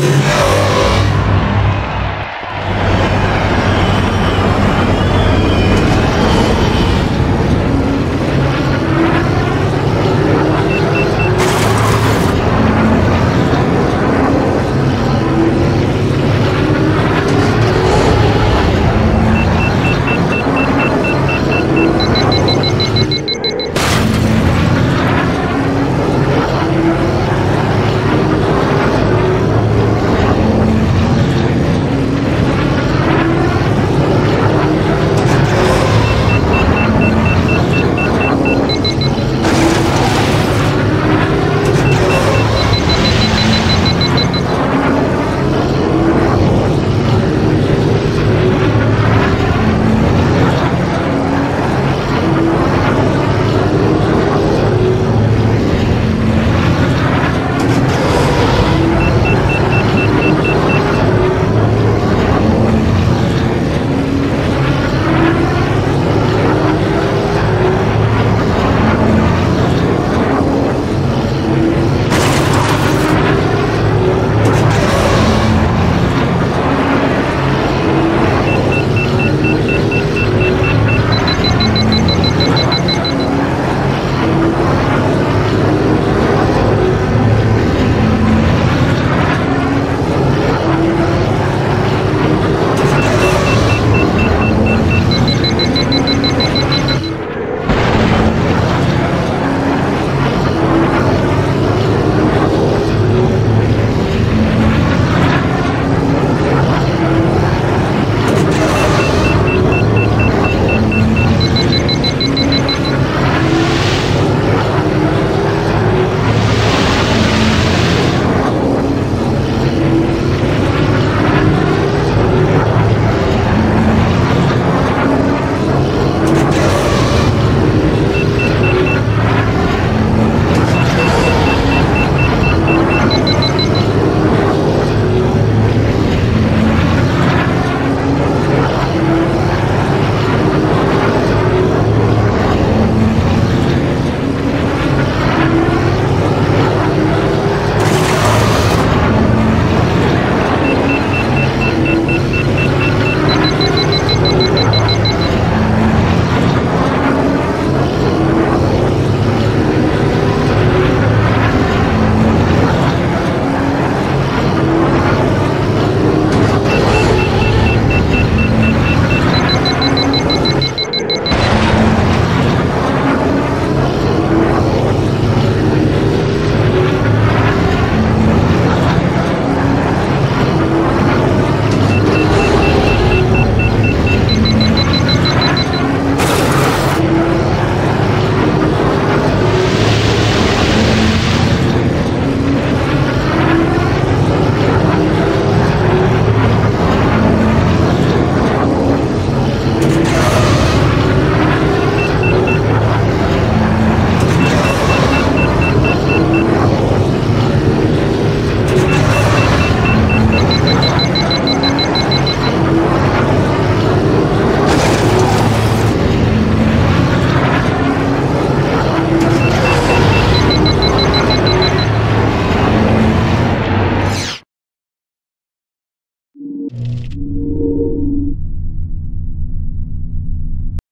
No!